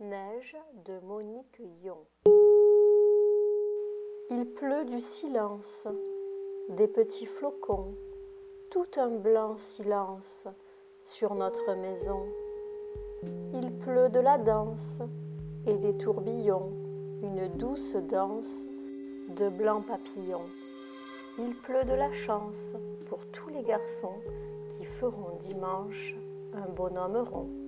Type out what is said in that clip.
Neige de Monique Yon. Il pleut du silence, des petits flocons, tout un blanc silence sur notre maison. Il pleut de la danse et des tourbillons, une douce danse de blancs papillons. Il pleut de la chance pour tous les garçons qui feront dimanche un bonhomme rond.